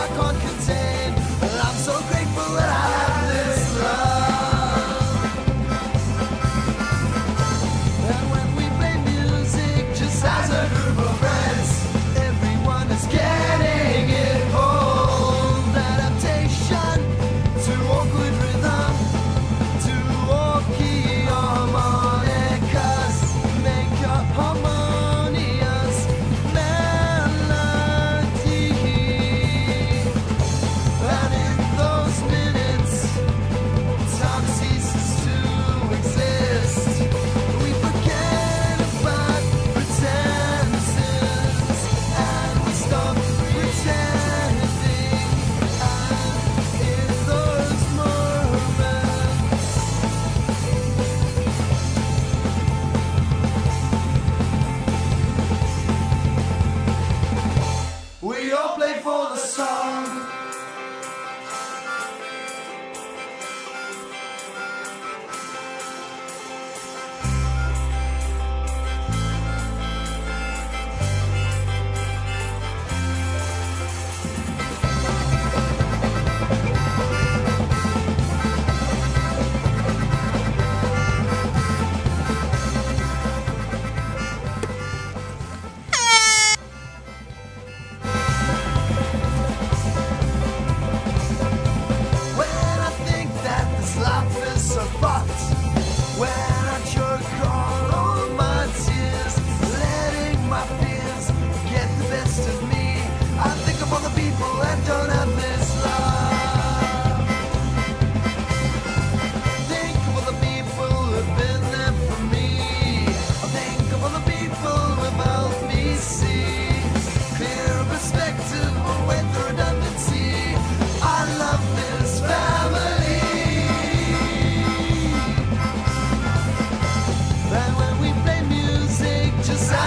I can't of buts. Where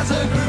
as a